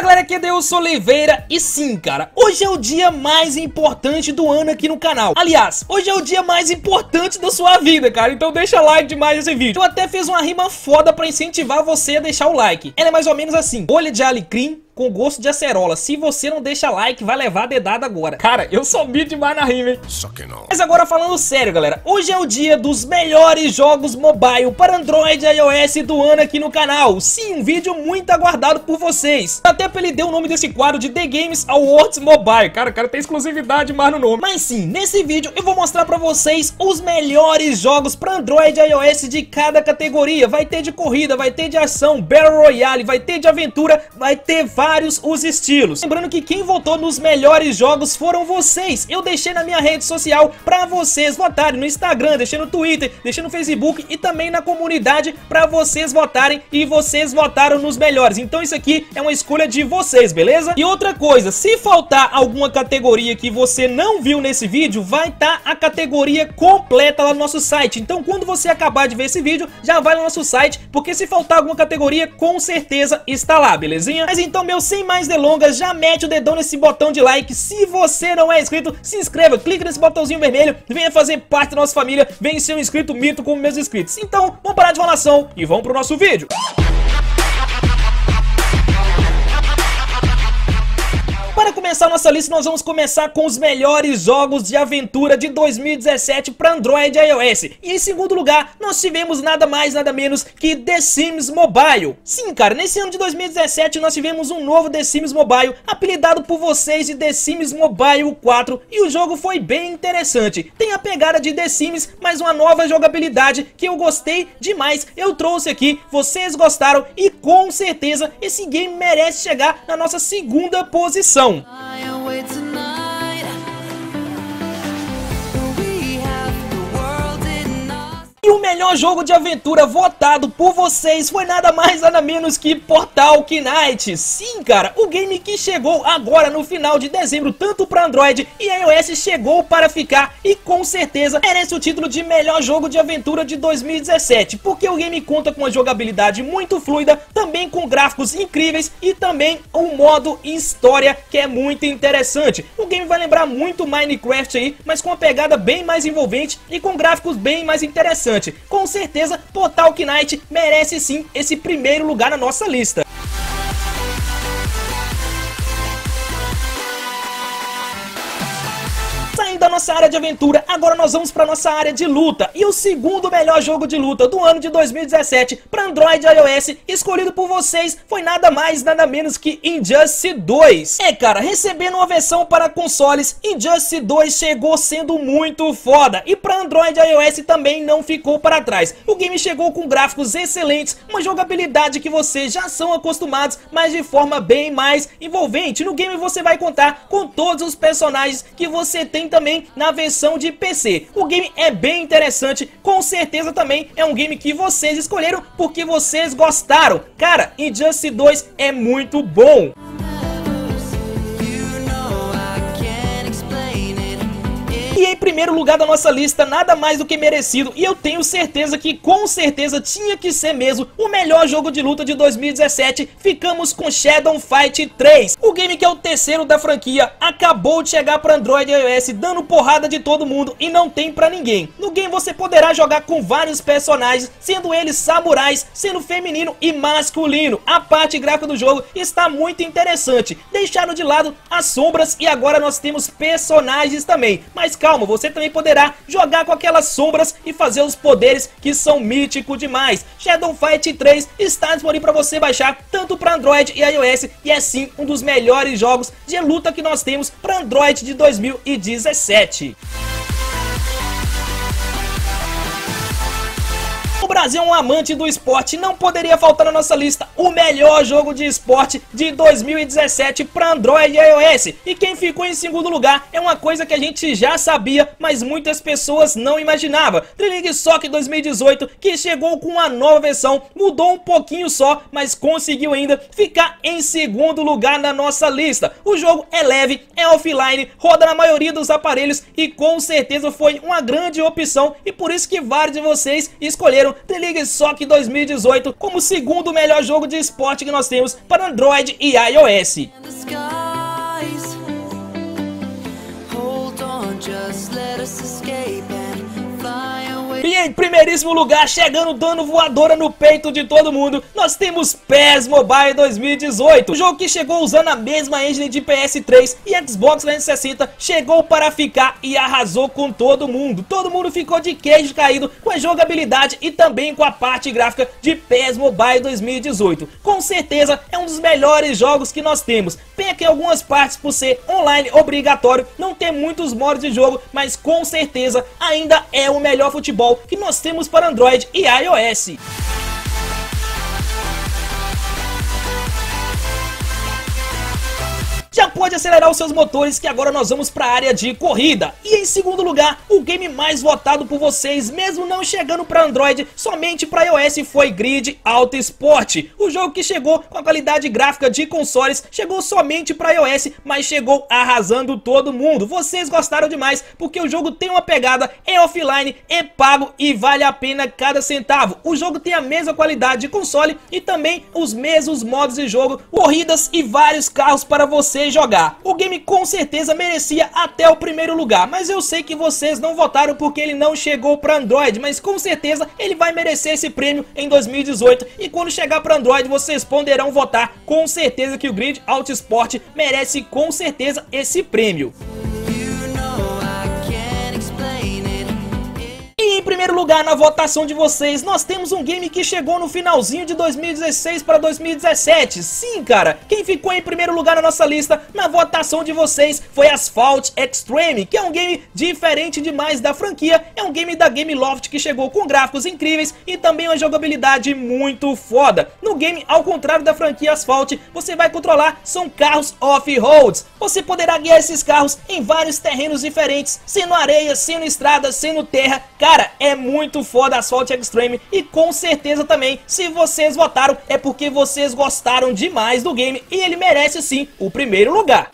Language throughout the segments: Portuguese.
Fala galera, aqui é Deus Oliveira e sim, cara, hoje é o dia mais importante do ano aqui no canal. Aliás, hoje é o dia mais importante da sua vida, cara, então deixa like demais esse vídeo. Eu até fiz uma rima foda pra incentivar você a deixar o like. Ela é mais ou menos assim, olha de alecrim, com gosto de acerola. Se você não deixa like, vai levar a dedada agora. Cara, eu sou mito demais na rima, hein? Mas agora falando sério, galera. Hoje é o dia dos melhores jogos mobile para Android e iOS do ano aqui no canal. Sim, um vídeo muito aguardado por vocês. Até ele deu o nome desse quadro de The Games Awards Mobile. Cara, o cara tem exclusividade mais no nome. Mas sim, nesse vídeo eu vou mostrar pra vocês os melhores jogos para Android e iOS de cada categoria. Vai ter de corrida, vai ter de ação, Battle Royale, vai ter de aventura, vai ter vários vários os estilos. Lembrando que quem votou nos melhores jogos foram vocês. Eu deixei na minha rede social pra vocês votarem no Instagram, deixei no Twitter, deixei no Facebook e também na comunidade pra vocês votarem e vocês votaram nos melhores. Então isso aqui é uma escolha de vocês, beleza? E outra coisa, se faltar alguma categoria que você não viu nesse vídeo, vai estar tá a categoria completa lá no nosso site. Então quando você acabar de ver esse vídeo, já vai no nosso site, porque se faltar alguma categoria, com certeza está lá, belezinha? Mas então, meu sem mais delongas, já mete o dedão nesse botão de like. Se você não é inscrito, se inscreva, clique nesse botãozinho vermelho, venha fazer parte da nossa família, venha ser um inscrito mito como meus inscritos. Então, vamos parar de enrolação e vamos pro nosso vídeo. começar nossa lista, nós vamos começar com os melhores jogos de aventura de 2017 para Android e iOS. E em segundo lugar, nós tivemos nada mais, nada menos que The Sims Mobile. Sim, cara, nesse ano de 2017 nós tivemos um novo The Sims Mobile, apelidado por vocês de The Sims Mobile 4, e o jogo foi bem interessante. Tem a pegada de The Sims, mas uma nova jogabilidade que eu gostei demais. Eu trouxe aqui, vocês gostaram e com certeza esse game merece chegar na nossa segunda posição. O melhor jogo de aventura votado por vocês foi nada mais nada menos que Portal Knight. Sim, cara, o game que chegou agora no final de dezembro, tanto para Android e iOS, chegou para ficar e com certeza merece o título de melhor jogo de aventura de 2017, porque o game conta com uma jogabilidade muito fluida, também com gráficos incríveis e também um modo história que é muito interessante. O game vai lembrar muito Minecraft aí, mas com uma pegada bem mais envolvente e com gráficos bem mais interessantes interessante. Com certeza, Portal Knight merece sim esse primeiro lugar na nossa lista. Da nossa área de aventura, agora nós vamos para nossa área de luta. E o segundo melhor jogo de luta do ano de 2017 para Android e iOS, escolhido por vocês, foi nada mais nada menos que Injustice 2. É, cara, recebendo uma versão para consoles, Injustice 2 chegou sendo muito foda. E para Android e iOS também não ficou para trás. O game chegou com gráficos excelentes, uma jogabilidade que vocês já são acostumados, mas de forma bem mais envolvente. No game você vai contar com todos os personagens que você tem também também na versão de PC. O game é bem interessante, com certeza também é um game que vocês escolheram porque vocês gostaram. Cara, Injustice 2 é muito bom. E em primeiro lugar da nossa lista, nada mais do que merecido, e eu tenho certeza que com certeza tinha que ser mesmo o melhor jogo de luta de 2017, ficamos com Shadow Fight 3. O game que é o terceiro da franquia acabou de chegar para Android e iOS dando porrada de todo mundo e não tem para ninguém. No game você poderá jogar com vários personagens, sendo eles samurais, sendo feminino e masculino. A parte gráfica do jogo está muito interessante. Deixaram de lado as sombras e agora nós temos personagens também. Mas calma, você também poderá jogar com aquelas sombras e fazer os poderes que são míticos demais. Shadow Fight 3 está disponível para você baixar tanto para Android e iOS e é sim um dos melhores jogos de luta que nós temos para Android de 2017. Brasil é um amante do esporte, não poderia faltar na nossa lista o melhor jogo de esporte de 2017 para Android e iOS. E quem ficou em segundo lugar é uma coisa que a gente já sabia, mas muitas pessoas não imaginavam. League Soccer 2018, que chegou com uma nova versão, mudou um pouquinho só, mas conseguiu ainda ficar em segundo lugar na nossa lista. O jogo é leve, é offline, roda na maioria dos aparelhos e com certeza foi uma grande opção e por isso que vários de vocês escolheram The League Soccer 2018 como o segundo melhor jogo de esporte que nós temos para Android e iOS. E em primeiríssimo lugar, chegando dando voadora no peito de todo mundo, nós temos PES Mobile 2018. O jogo que chegou usando a mesma engine de PS3 e Xbox 360 chegou para ficar e arrasou com todo mundo. Todo mundo ficou de queijo caído com a jogabilidade e também com a parte gráfica de PES Mobile 2018. Com certeza é um dos melhores jogos que nós temos. Tem aqui algumas partes por ser online obrigatório, não tem muitos modos de jogo, mas com certeza ainda é o melhor futebol que nós temos para Android e iOS. Já pode acelerar os seus motores que agora nós vamos para a área de corrida. E em segundo lugar, o game mais votado por vocês, mesmo não chegando para Android, somente para iOS foi Grid Auto Sport. O jogo que chegou com a qualidade gráfica de consoles, chegou somente para iOS, mas chegou arrasando todo mundo. Vocês gostaram demais, porque o jogo tem uma pegada, é offline, é pago e vale a pena cada centavo. O jogo tem a mesma qualidade de console e também os mesmos modos de jogo, corridas e vários carros para você jogar. O game com certeza merecia até o primeiro lugar, mas eu sei que vocês não votaram porque ele não chegou para Android, mas com certeza ele vai merecer esse prêmio em 2018 e quando chegar para Android vocês poderão votar com certeza que o Grid Auto Sport merece com certeza esse prêmio. Em primeiro lugar na votação de vocês, nós temos um game que chegou no finalzinho de 2016 para 2017. Sim, cara, quem ficou em primeiro lugar na nossa lista na votação de vocês foi Asphalt Extreme, que é um game diferente demais da franquia. É um game da Game Loft que chegou com gráficos incríveis e também uma jogabilidade muito foda. No game, ao contrário da franquia Asphalt, você vai controlar são carros off-roads. Você poderá guiar esses carros em vários terrenos diferentes, sendo areia, sendo estrada, sendo terra. Cara, é muito foda Asphalt Extreme e com certeza também, se vocês votaram, é porque vocês gostaram demais do game e ele merece sim o primeiro lugar.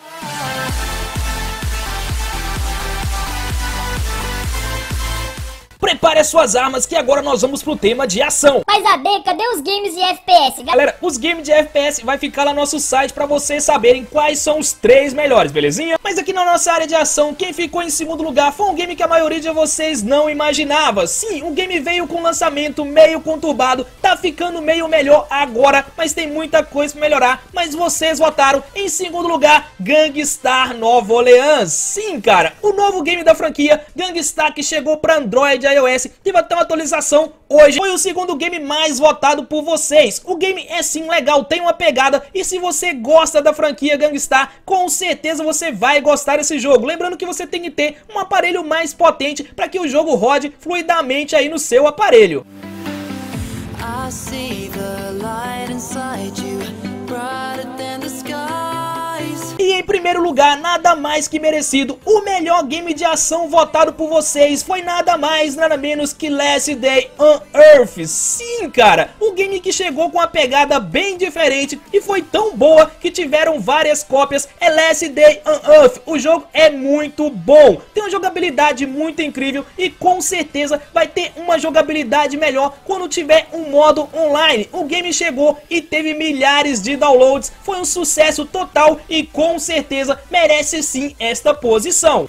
Prepare as suas armas que agora nós vamos pro tema de ação. Mas AD, cadê os games de FPS? Galera, os games de FPS vai ficar lá no nosso site pra vocês saberem quais são os três melhores, belezinha? Mas aqui na nossa área de ação, quem ficou em segundo lugar foi um game que a maioria de vocês não imaginava. Sim, o game veio com lançamento meio conturbado, tá ficando meio melhor agora, mas tem muita coisa pra melhorar. Mas vocês votaram em segundo lugar Gangstar Nova Orleans. Sim, cara, o novo game da franquia Gangstar que chegou pra Android iOS teve até uma atualização hoje. Foi o segundo game mais votado por vocês. O game é sim legal, tem uma pegada e se você gosta da franquia Gangstar, com certeza você vai gostar desse jogo. Lembrando que você tem que ter um aparelho mais potente para que o jogo rode fluidamente aí no seu aparelho. I see the primeiro lugar, nada mais que merecido, o melhor game de ação votado por vocês foi nada mais, nada menos que Last Day on Earth. Sim, cara, o game que chegou com uma pegada bem diferente e foi tão boa que tiveram várias cópias, é Last Day on Earth. O jogo é muito bom, tem uma jogabilidade muito incrível e com certeza vai ter uma jogabilidade melhor quando tiver um modo online. O game chegou e teve milhares de downloads, foi um sucesso total e com com certeza merece sim esta posição.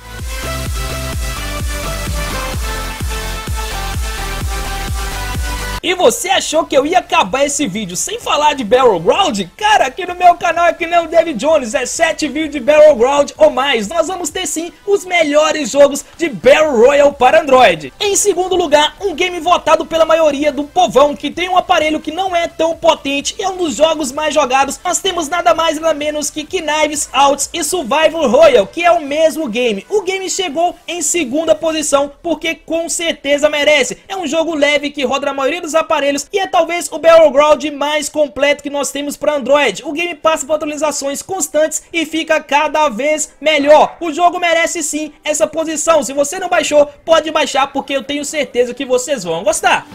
E você achou que eu ia acabar esse vídeo sem falar de Battleground? Cara, aqui no meu canal é que nem o David Jones, é 7 vídeos de Battleground ou mais. Nós vamos ter sim os melhores jogos de Battle Royale para Android. Em segundo lugar, um game votado pela maioria do povão, que tem um aparelho que não é tão potente e é um dos jogos mais jogados. Nós temos nada mais nada menos que Knives Out e Survival Royale, que é o mesmo game. O game chegou em segunda posição porque com certeza merece. É um jogo leve que roda na maioria dos aparelhos e é talvez o Battleground mais completo que nós temos para Android. O game passa por atualizações constantes e fica cada vez melhor. O jogo merece sim essa posição. Se você não baixou, pode baixar porque eu tenho certeza que vocês vão gostar.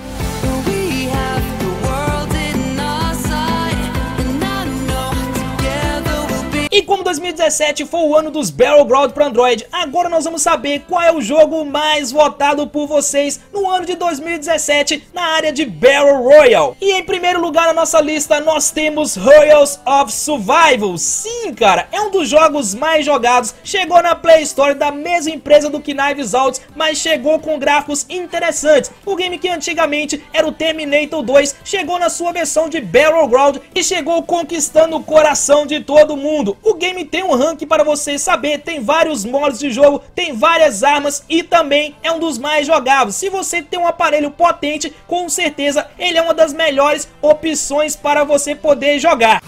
E como 2017 foi o ano dos Battleground para Android. Agora nós vamos saber qual é o jogo mais votado por vocês no ano de 2017 na área de Battle Royale. E em primeiro lugar na nossa lista nós temos Royals of Survival. Sim, cara, é um dos jogos mais jogados. Chegou na Play Store da mesma empresa do que Knives Out, mas chegou com gráficos interessantes. O game que antigamente era o Terminator 2 chegou na sua versão de Battleground e chegou conquistando o coração de todo mundo. O game tem um ranking para você saber, tem vários modos de jogo, tem várias armas e também é um dos mais jogáveis. Se você tem um aparelho potente, com certeza ele é uma das melhores opções para você poder jogar.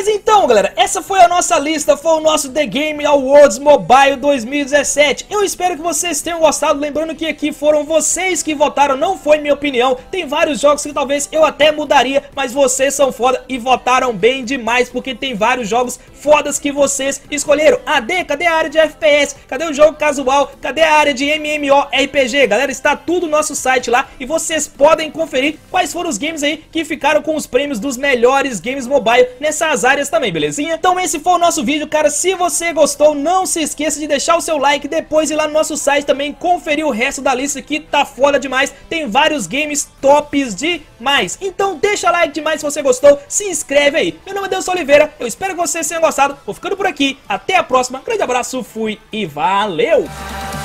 Mas então, galera, essa foi a nossa lista, foi o nosso The Game Awards Mobile 2017. Eu espero que vocês tenham gostado, lembrando que aqui foram vocês que votaram, não foi minha opinião. Tem vários jogos que talvez eu até mudaria, mas vocês são foda e votaram bem demais, porque tem vários jogos fodas que vocês escolheram. AD, cadê a área de FPS? Cadê o jogo casual? Cadê a área de MMORPG? Galera, está tudo no nosso site lá e vocês podem conferir quais foram os games aí que ficaram com os prêmios dos melhores games mobile nessas áreas áreas também, belezinha? Então esse foi o nosso vídeo, cara. Se você gostou, não se esqueça de deixar o seu like, depois ir lá no nosso site também conferir o resto da lista que tá foda demais. Tem vários games tops demais. Então deixa like demais se você gostou, se inscreve aí. Meu nome é Deus Oliveira, eu espero que vocês tenham gostado. Vou ficando por aqui, até a próxima. Grande abraço, fui e valeu!